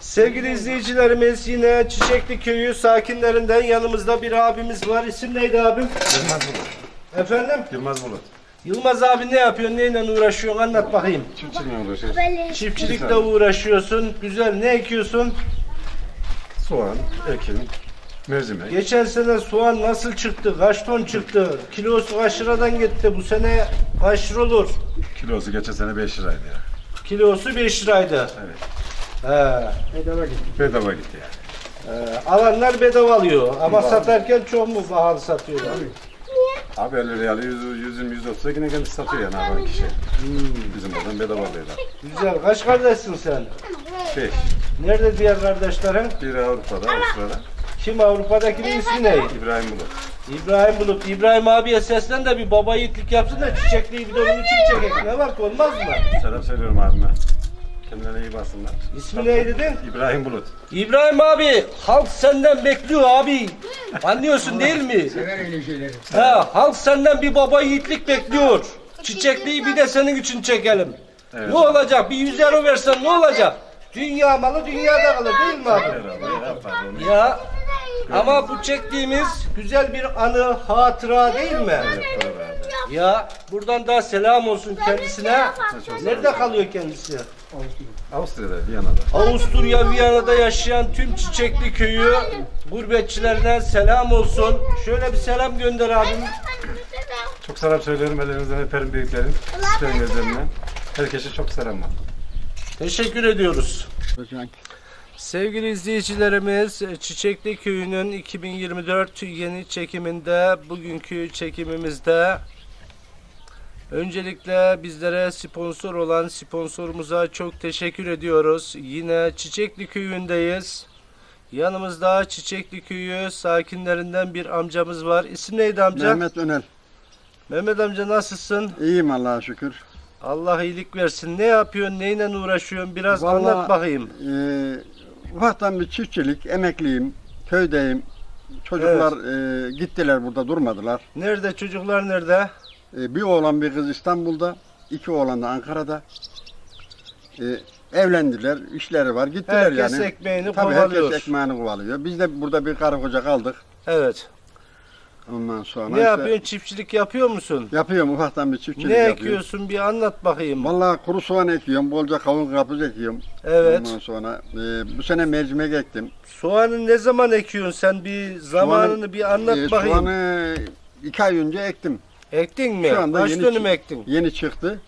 Sevgili izleyicilerimiz yine Çiçekli Köyü sakinlerinden yanımızda bir abimiz var. İsim neydi abim? Yılmaz Bulut. Efendim? Yılmaz Bulut. Yılmaz abi ne yapıyorsun? Neyle uğraşıyorsun? Anlat bakayım. Çiftçilikle uğraşıyoruz. Çiftçilikle uğraşıyorsun. Güzel. Ne ekiyorsun? Soğan, ekin, mercimek. Geçen sene soğan nasıl çıktı? Kaç ton çıktı? Kilosu kaç liradan gitti? Bu sene kaç lira olur? Kilosu geçen sene 5 liraydı ya. Kilosu 5 liraydı. Evet. He. Bedava gitti yani. Ee, alanlar bedava alıyor ama satarken çok mu pahalı satıyorlar? Abi öyle yani 100, 120, 130 yine kendisi satıyor yani abi kişi. Bizim buradan bedava alıyorlar. Güzel. Kaç kardeşsin sen? 5. Nerede diğer kardeşlerin? Biri Avrupa'da, Avustralya'da. Kim Avrupa'dakinin ismi ne? İbrahim Bulut. İbrahim Bulut. İbrahim abiye seslen de bir baba yiğitlik yapsın da çiçekliği bir de onun için çekek. Ne var ki olmaz mı? Selam söylüyorum abime. Kendilerine iyi baksınlar. İsmi ne dedin? İbrahim Bulut. İbrahim abi halk senden bekliyor abi. Anlıyorsun değil mi? Sever öyle şeyleri. Ha, halk senden bir baba yiğitlik bekliyor. Çiçekliği bir de senin için çekelim. Evet. Ne olacak? Bir 100 euro versen ne olacak? Dünya malı dünyada kalır değil mi abi? Ya ama bu çektiğimiz güzel bir anı, hatıra değil mi? Ya buradan da selam olsun kendisine. Nerede kalıyor kendisi? Avusturya'da, Viyana'da. Avusturya Viyana'da yaşayan tüm Çiçekli Köyü gurbetçilerine selam olsun. Şöyle bir selam gönder abim. Çok selam söylüyorum ellerinizden öperim büyüklerin. Sizlerin gözlerinden. Herkese çok selam var. Teşekkür ediyoruz. Sevgili izleyicilerimiz, Çiçekli Köyü'nün 2024 yeni çekiminde, bugünkü çekimimizde öncelikle bizlere sponsor olan sponsorumuza çok teşekkür ediyoruz. Yine Çiçekli Köyü'ndeyiz. Yanımızda Çiçekli Köyü sakinlerinden bir amcamız var. İsim neydi amca? Mehmet Önel. Mehmet amca nasılsın? İyiyim Allah'a şükür. Allah iyilik versin. Ne yapıyorsun? Neyle uğraşıyorsun? Biraz Vallahi- anlat bakayım. Ee, ufaktan bir çiftçilik, emekliyim, köydeyim. Çocuklar e, gittiler burada durmadılar. Nerede çocuklar nerede? E, bir oğlan bir kız İstanbul'da, iki oğlan da Ankara'da. E, evlendiler, işleri var, gittiler Herkes yani. ekmeğini Tabii kovalıyor. herkes ekmeğini kovalıyor. Biz de burada bir karı koca kaldık. Evet. Ondan sonra Ne işte yapıyorsun? Çiftçilik yapıyor musun? yapıyorum ufaktan bir çiftçilik Ne yapıyorum. ekiyorsun? Bir anlat bakayım. Vallahi kuru soğan ekiyorum, bolca kavun karpuz ekiyorum. Evet. Ondan sonra e, bu sene mercimek ektim. Soğanı ne zaman ekiyorsun? Sen bir zamanını Soğanı- bir anlat E, bakayım. Soğanı iki ay önce ektim. Ektin mi? Şu anda Kaç yeni dönüm ektin? Yeni çıktı.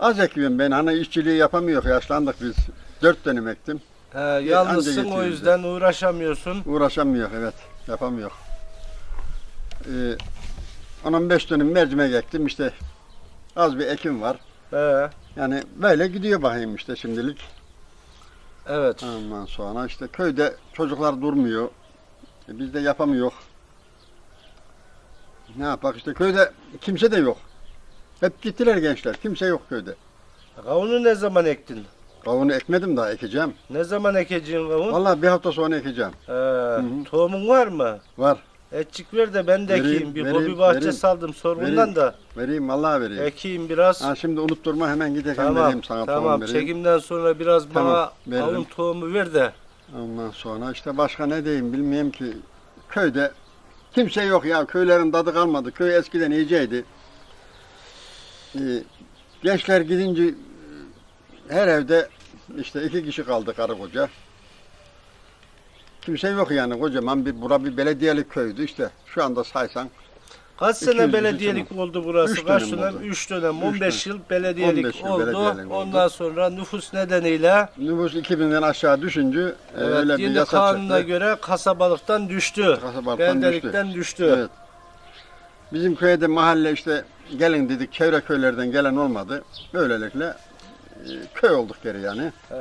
Az ekiyorum ben. Hani işçiliği yapamıyor. Yaşlandık biz. Dört dönüm ektim. He, anca yalnızsın o yüzden uğraşamıyorsun. Uğraşamıyor evet. Yapamıyor. Ee, 10-15 dönüm mercimek ektim. İşte az bir ekim var. He, Yani böyle gidiyor bakayım işte şimdilik. evet. Ondan sonra işte köyde çocuklar durmuyor. E, biz de yapamıyor. Ne yapak işte köyde kimse de yok. Hep gittiler gençler. Kimse yok köyde. Kavunu ne zaman ektin? Kavunu ekmedim daha ekeceğim. Ne zaman ekeceksin kavun? Vallahi bir hafta sonra ekeceğim. He, hı. tohumun var mı? Var. Etçik ver de ben de Vereyim, ekeyim. Bir vereyim, hobi bahçe vereyim. saldım sorgundan Vereyim. da. Vereyim vallahi vereyim. Ekeyim biraz. Ha şimdi unutturma hemen gidelim Tamam, vereyim sana tamam. tohum vereyim. Çekimden sonra biraz Tamam, bana veririm. kavun tohumu ver de. Ondan sonra işte başka ne diyeyim bilmiyorum ki. Köyde kimse yok ya. Köylerin tadı kalmadı. Köy eskiden iyiceydi. Ee, gençler gidince e, her evde işte iki kişi kaldı karı koca. Kimse yok yani kocaman bir bura bir belediyelik köydü işte. Şu anda saysan Kaç 200 sene belediyelik oldu burası? Üç Kaç dönem oldu. 3 dönem. Üç 15 yıl belediyelik 15 yıl oldu. belediyelik oldu. Ondan sonra nüfus nedeniyle nüfus 2000'den aşağı düşünce e, evet, öyle bir yasa kanuna çıktı. göre kasabalıktan düştü. Kasabalıktan Bendelikten düştü. Evet. Bizim köyde mahalle işte gelin dedik çevre köylerden gelen olmadı. Böylelikle köy olduk geri yani. Ee,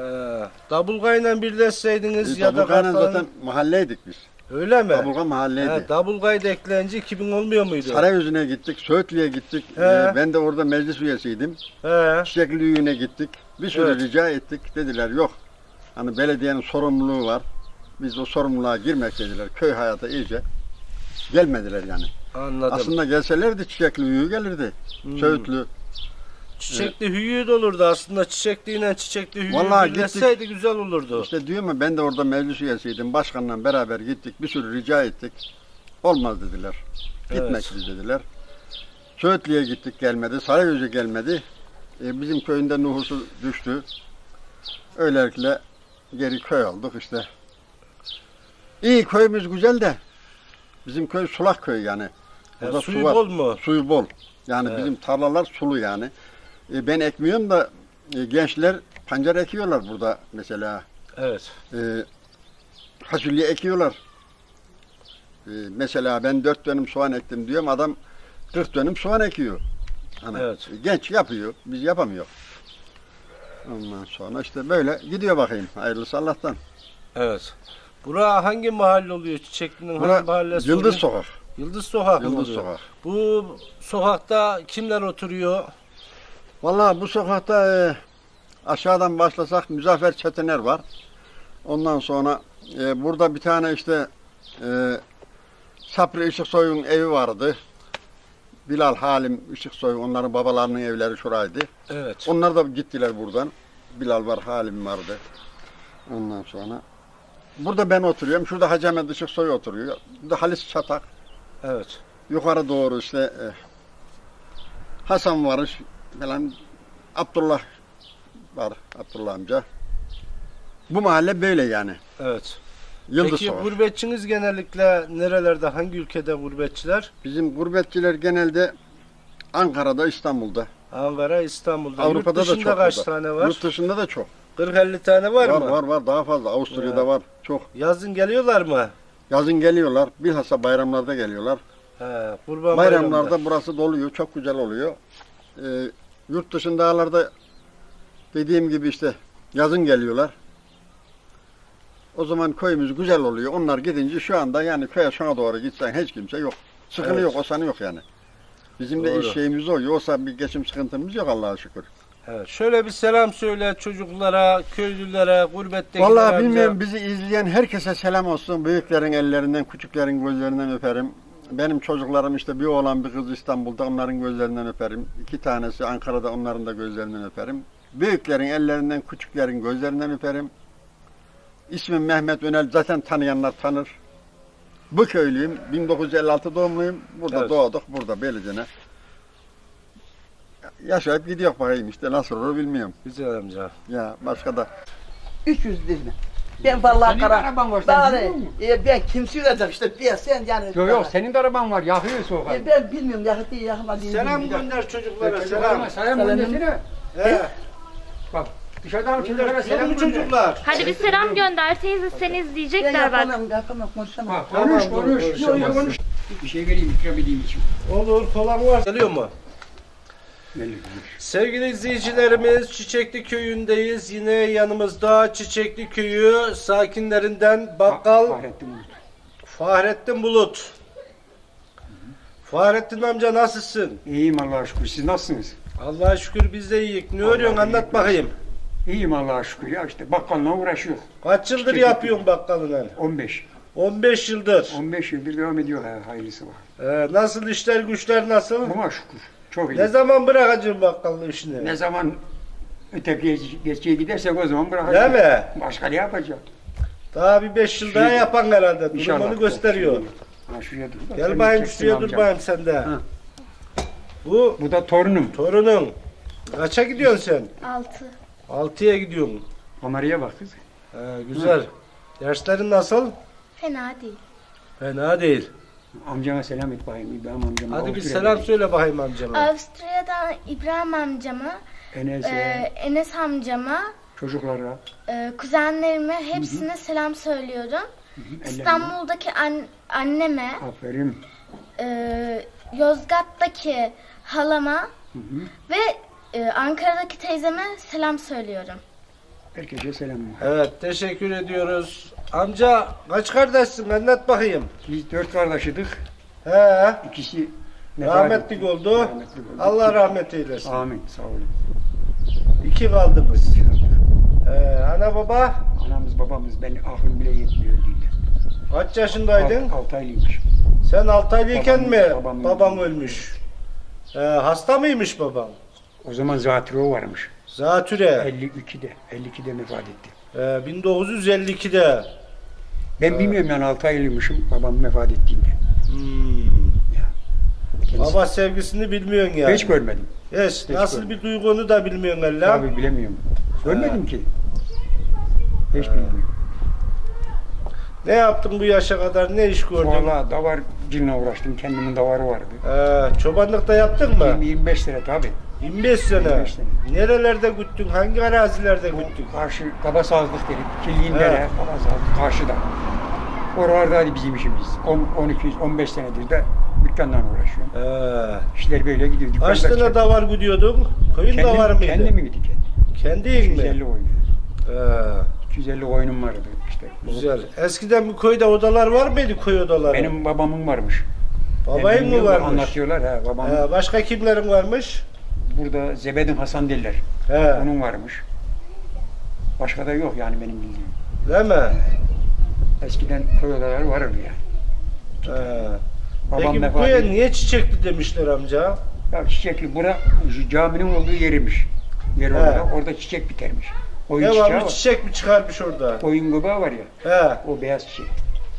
Dabulgay'la birleşseydiniz Biz ya da Dabulga'yla Kartal'ın- zaten mahalleydik biz. Öyle mi? Dabulga mahalleydi. He, Dabulgay da eklenince 2000 olmuyor muydu? Sarayüzü'ne gittik, Söğütlü'ye gittik. He. E, ben de orada meclis üyesiydim. He. Çiçekli Üyü'ne gittik. Bir sürü Evet. rica ettik. Dediler yok. Hani belediyenin sorumluluğu var. Biz o sorumluluğa girmek dediler. Köy hayatı iyice. Gelmediler yani. Anladım. Aslında gelselerdi Çiçekli Üyü gelirdi. Hmm. Söğütlü. Çiçekli hüyü de olurdu aslında. Çiçekliyle çiçekli hüyü Vallahi birleşseydi güzel olurdu. İşte diyor mu ben de orada meclis üyesiydim. Başkanla beraber gittik. Bir sürü rica ettik. Olmaz dediler. Evet. dediler. Söğütlü'ye gittik gelmedi. Sarayözü gelmedi. E, bizim köyünde nüfusu düştü. Öylelikle geri köy olduk işte. İyi köyümüz güzel de bizim köy sulak köy yani. Ya, Burada suyu su var. bol mu? Suyu bol. Yani Evet. bizim tarlalar sulu yani. E, ben ekmiyorum da e, gençler pancar ekiyorlar burada mesela. Evet. E, fasulye ekiyorlar. E, mesela ben dört dönüm soğan ektim diyorum adam 40 dönüm soğan ekiyor. Hani Evet. e, genç yapıyor, biz yapamıyor. Ondan sonra işte böyle gidiyor bakayım. Hayırlısı Allah'tan. Evet. Bura hangi mahalle oluyor? Çiçekli'nin Bura hangi mahallesi Yıldız oluyor? Sokak. Yıldız Sokak Yıldız oluyor? Sokak. Bu sokakta kimler oturuyor? Vallahi bu sokakta e, aşağıdan başlasak Müzaffer Çetiner var. Ondan sonra e, burada bir tane işte e, Sapri Işıksoy'un evi vardı. Bilal Halim Işıksoy onların babalarının evleri şuraydı. Evet. Onlar da gittiler buradan. Bilal var, Halim vardı. Ondan sonra burada ben oturuyorum. Şurada Hacı Ahmet Işıksoy oturuyor. Burada Halis Çatak. Evet. Yukarı doğru işte e, Hasan var falan Abdullah var Abdullah amca. Bu mahalle böyle yani. Evet. Yıldız Peki gurbetçiniz genellikle nerelerde, hangi ülkede gurbetçiler? Bizim gurbetçiler genelde Ankara'da, İstanbul'da. Ankara, İstanbul'da. Avrupa'da Yurt da dışında çok. kaç burada. tane var? Yurt dışında da çok. 40-50 tane var, var, mı? var, var. Daha fazla. Avusturya'da Ya. var. Çok. Yazın geliyorlar mı? Yazın geliyorlar. Bilhassa bayramlarda geliyorlar. He, kurban Bayramlarda bayramında. burası doluyor. Çok güzel oluyor. Ee, yurt dışındalarda dediğim gibi işte yazın geliyorlar. O zaman köyümüz güzel oluyor. Onlar gidince şu anda yani köye şuna doğru gitsen hiç kimse yok. Sıkıntı Evet. yok, o sana yok yani. Bizim de Doğru. iş şeyimiz o. Yoksa bir geçim sıkıntımız yok Allah'a şükür. Evet. Şöyle bir selam söyle çocuklara, köylülere, gurbettekilere. Vallahi bilmiyorum bizi izleyen herkese selam olsun. Büyüklerin ellerinden, küçüklerin gözlerinden öperim. Benim çocuklarım işte bir oğlan bir kız İstanbul'da onların gözlerinden öperim. İki tanesi Ankara'da onların da gözlerinden öperim. Büyüklerin ellerinden, küçüklerin gözlerinden öperim. İsmim Mehmet Önel zaten tanıyanlar tanır. Bu köylüyüm. 1956 doğumluyum. Burada Evet. doğduk. Burada Beylice'ne. Yaşayıp gidiyor bakayım işte nasıl olur bilmiyorum. Güzel amca. Ya başka da 300 dirhem. Ben vallahi Senin kara. araban var, sen Bari, biliyor musun? e, ben kimse olacak işte bir sen yani. Yok yok senin de araban var yakıyor sokağa. E, ben bilmiyorum yakıt değil yakma değil. Selam bilmiyorum. gönder çocuklara Çocuklarıma selam. selam göndersene. He. Bak dışarıdan çocuklara Gönder selam çoluk gönder. çocuklar. Hadi bir selam gönder teyze seni Ben izleyecekler bak. yapamam yapamam konuşamam. Bak konuş Tamam, konuş. konuş, Yok, yok, konuş. Bir şey vereyim ikram edeyim için. Olur, kolan var. Geliyor mu? Sevgili izleyicilerimiz Çiçekli Köyü'ndeyiz. Yine yanımızda Çiçekli Köyü sakinlerinden Bakkal Fahrettin Bulut. Fahrettin Bulut. Fahrettin amca nasılsın? İyiyim Allah'a şükür. Siz nasılsınız? Allah'a şükür biz de iyiyiz. Ne örüyorsun anlat bakayım. İyiyim Allah'a şükür ya işte bakkalla uğraşıyor. Kaç yıldır Çiçekli yapıyorsun bakkalını? 15. 15 yıldır. 15 yıldır devam ediyor ha, hayırlısı var. Ee, nasıl işler güçler nasıl? Buna şükür. Çok iyi. Ne zaman bırakacaksın bakkallık işini? Ne zaman öteki geçeceğe gidersek o zaman bırakacağız. Değil mi? Başka ne yapacak? Daha bir 5 yıl daha Şuraya- yapan herhalde. Durum onu gösteriyor. Ha şuraya dur. Gel çeksin şuraya dur bakayım sen de. Ha. Bu Bu da torunum. torunun. Kaça gidiyorsun sen? 6. 6'ya gidiyorsun. Kameraya bak kız. He, güzel. Derslerin nasıl? Fena değil. Fena değil. Amcama selam et bakayım. İbrahim amcama. Hadi bir selam söyle bakayım amcama. Avusturya'dan İbrahim amcama, Enes'e, e, Enes amcama, çocuklara. e, kuzenlerime hepsine selam söylüyorum. ellerine. İstanbul'daki an- anneme, Aferin. e, Yozgat'taki halama ve e, Ankara'daki teyzeme selam söylüyorum. Herkese selam. Evet teşekkür ediyoruz. Amca kaç kardeşsin anlat bakayım. Biz dört kardeşidik. He, İkisi rahmetlik oldu. Rahmetlik oldu. Allah rahmet eylesin. Amin. Sağ olun. İki kaldınız. Ee, ana baba Anamız babamız ben aklım bile yetmiyor öldüğünde. kaç yaşındaydın? Alt, altı aylıymış. Sen 6 aylıyken Babam- mi babam babam ölmüş. ölmüş? Ee, hasta mıymış babam? O zaman Zatürre varmış. Zatüre 52'de. 52'de vefat etti. e, 1952'de. Ben bilmiyorum yani 6 aylıymışım babam vefat ettiğinde. Hmm. Kendisi- Baba sevgisini bilmiyorsun yani. Hiç görmedim. Hiç. Nasıl görmedim. bir duygunu da bilmiyorsun Allah. Tabii bilemiyorum. Görmedim ki. Hiç bilmiyorum. Ne yaptın bu yaşa kadar? Ne iş gördün? Valla davar cinle uğraştım. Kendimin davarı vardı. Ee, çobanlık da yaptın mı? 20-25 sene tabii. 25 sene. 25 sene. Nerelerde güttün? Hangi arazilerde güttün? Karşı kabasazlık dedik. Dere, kabasazlık karşıda. Oralardaydı bizim işimiz. 10, 12, 15 senedir de dükkandan uğraşıyorum. Ee, İşler böyle gidiyor. Dükkanda kaç tane çek- davar güdüyordun? Koyun Kendim- davarı mıydı? Kendim miydi kendim? Kendin mi? 250 oyunu. Ee, 250 oyunum vardı işte. güzel. Eskiden bu köyde odalar var mıydı köy odaları? Benim babamın varmış. Babayın mı varmış? Anlatıyorlar ha babamın. Ee, başka kimlerin varmış? Burada Zebedin Hasan derler. He, Onun varmış. Başka da yok yani benim bildiğim. değil mi? Eskiden köy odaları vardı yani. Ee, Babam peki bu köye niye çiçekli demişler amca? Ya çiçekli bura caminin olduğu yermiş. Yer He. orada. Orada çiçek bitermiş. Koyun çiçeği Devamlı var. çiçek mi çıkarmış orada? Koyun göbeği var ya. He, O beyaz çiçek.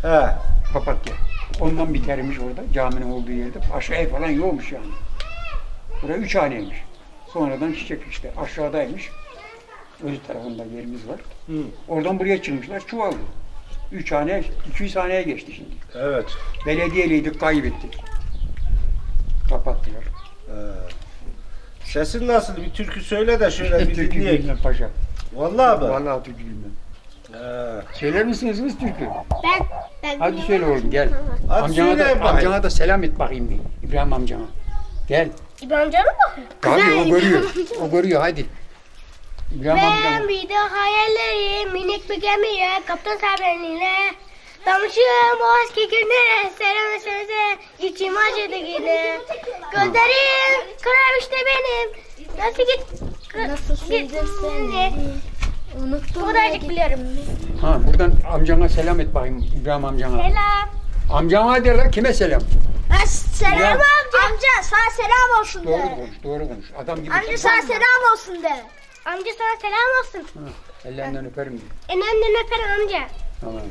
he. Papatya. Ondan bitermiş orada. Caminin olduğu yerde. Aşağı ev falan yokmuş yani. Buraya üç haneymiş. Sonradan çiçek işte aşağıdaymış. Öbür tarafında yerimiz var. Hı. Oradan buraya çıkmışlar çuvaldı. Üç hane, 200 haneye geçti şimdi. Evet. Belediyeliydik kaybettik. Kapattılar. Ee, sesin nasıl? Bir türkü söyle de şöyle bir Türkü dinleyelim. bilmem paşa. Vallahi mı? Vallahi türkü bilmem. He. Söyler misiniz kız türkü? Ben, ben Hadi söyle oğlum gel. Hadi amcana, da, amcana da selam et bakayım bir. İbrahim amcana. Gel. İbrahim Can'a mı? Tabii o görüyor. O görüyor hadi. İbrahim amcana. Ben bir de hayallerim minik bir gemiye kaptan sabreniyle Damışım o eski günlere selam söze içim acıdı yine Gözlerim kararmıştı benim Nasıl git Nasıl sildim seni Unuttum Bu kadarcık biliyorum Ha buradan amcana selam et bakayım İbrahim amcana. Selam Amcana der lan kime selam? Selam Ya. amca Amca sana selam olsun Doğru konuş, doğru konuş. Adam gibi. Amca sana selam olsun de Amca sana selam olsun Ellerinden öperim diyor. Enenden öperim amca Tamam.